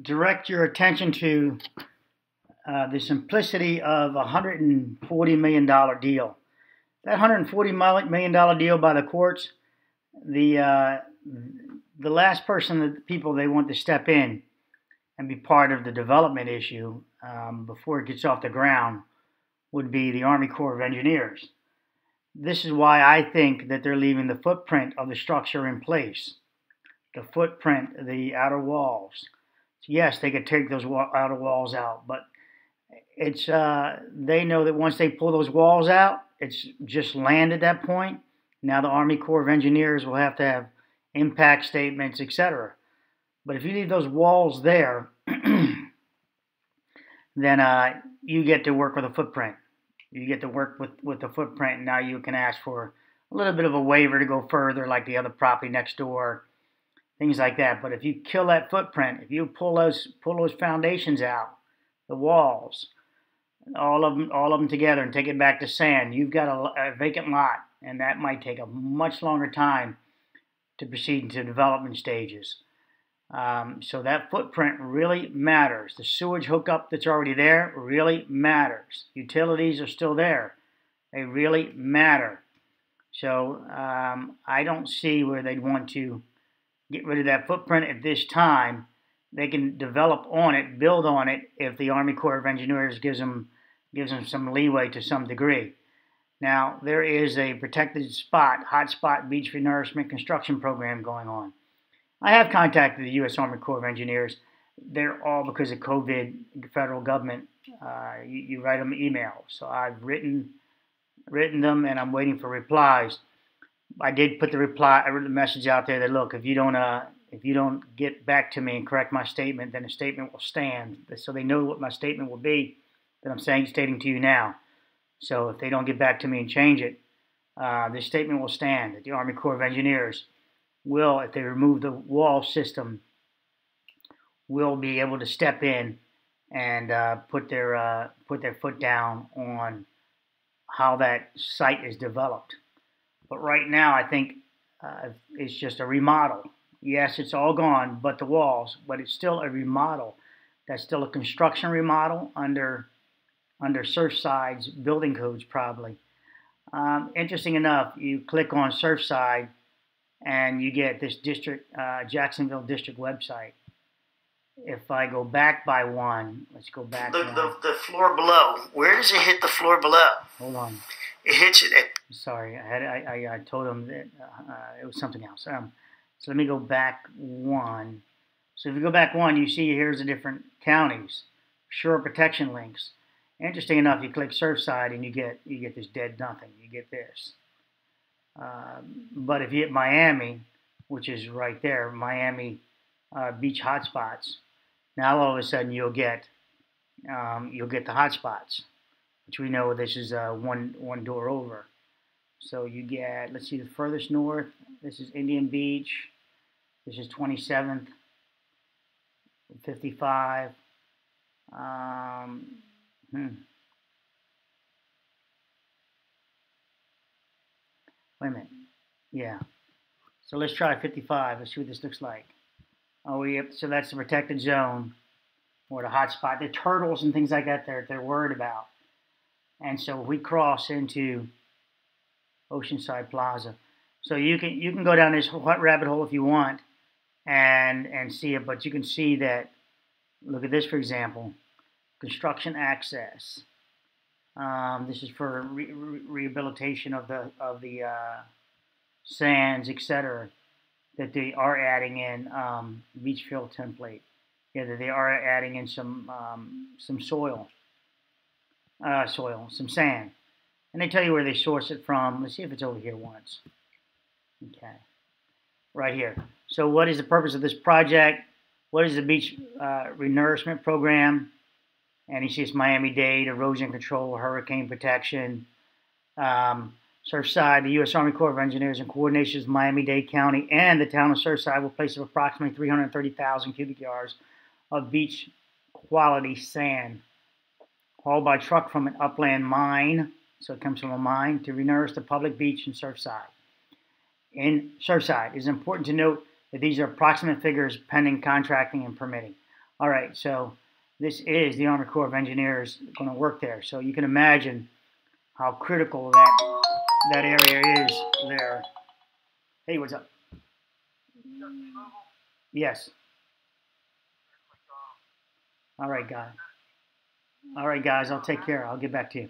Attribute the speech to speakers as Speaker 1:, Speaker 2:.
Speaker 1: direct your attention to uh, the simplicity of a $140 million deal. That $140 million deal by the courts, the, uh, the last person, the people they want to step in and be part of the development issue um, before it gets off the ground would be the Army Corps of Engineers. This is why I think that they're leaving the footprint of the structure in place. The footprint, of the outer walls. Yes, they could take those outer walls out, but it's uh, they know that once they pull those walls out, it's just land at that point. Now the Army Corps of Engineers will have to have impact statements, etc. But if you leave those walls there, then uh, you get to work with a footprint. You get to work with, with the footprint, and now you can ask for a little bit of a waiver to go further, like the other property next door, things like that. But if you kill that footprint, if you pull those pull those foundations out, the walls, all of them, all of them together, and take it back to sand, you've got a, a vacant lot, and that might take a much longer time to proceed into development stages. Um, so that footprint really matters. The sewage hookup that's already there really matters. Utilities are still there. They really matter. So um, I don't see where they'd want to get rid of that footprint at this time. They can develop on it, build on it, if the Army Corps of Engineers gives them gives them some leeway to some degree. Now there is a protected spot, hotspot beach renourishment construction program going on. I have contacted the U.S. Army Corps of Engineers. They're all because of COVID, federal government. Uh, you, you, write them emails. So I've written written them, and I'm waiting for replies. I did put the reply, I the message out there that look, if you don't uh, if you don't get back to me and correct my statement, then the statement will stand. So they know what my statement will be that I'm saying stating to you now. So if they don't get back to me and change it, uh, this statement will stand that the Army Corps of Engineers will, if they remove the wall system, will be able to step in and uh, put their uh, put their foot down on how that site is developed. But right now, I think uh, it's just a remodel. Yes, it's all gone, but the walls, but it's still a remodel. That's still a construction remodel under under Surfside's building codes, probably. Um, interesting enough, you click on Surfside and you get this district, uh, Jacksonville district website. If I go back by one, let's go back.
Speaker 2: The, the, the, floor below. Where does it hit the floor below?
Speaker 1: Hold on.
Speaker 2: It hits.
Speaker 1: Sorry, I had I, I, I told him that uh, it was something else. Um, so let me go back one. So if you go back one, you see here's the different counties, shore protection links. Interesting enough, you click Surfside and you get you get this dead nothing. You get this. Um, but if you hit Miami, which is right there, Miami uh, beach hotspots, now all of a sudden you'll get um, you'll get the hotspots, which we know this is uh, one one door over. So you get let's see the furthest north. This is Indian Beach. This is 27th, 55. Um, hmm. Wait a minute. Yeah. So let's try 55. Let's see what this looks like. Oh, yep. So that's the protected zone or the hot spot. The turtles and things like that they're, they're worried about. And so we cross into Oceanside Plaza. So you can you can go down this rabbit hole if you want and and see it, but you can see that look at this for example. Construction access. Um, this is for re re rehabilitation of the of the uh, sands, etc. That they are adding in um, beach fill template. Yeah, that they are adding in some um, some soil, uh, soil, some sand, and they tell you where they source it from. Let's see if it's over here once. Okay, right here. So, what is the purpose of this project? What is the beach uh, renourishment program? and he sees Miami-Dade, erosion control, hurricane protection. Um, Surfside, the U.S. Army Corps of Engineers, in coordination with Miami-Dade County and the town of Surfside, will place approximately 330,000 cubic yards of beach quality sand hauled by truck from an upland mine, so it comes from a mine, to renourish the public beach in Surfside. In Surfside, it is important to note that these are approximate figures pending contracting and permitting. All right, so this is the Army Corps of Engineers going to work there. So you can imagine how critical that that area is there. Hey, what's up? Yes. All right, guys. All right, guys. I'll take care. I'll get back to you.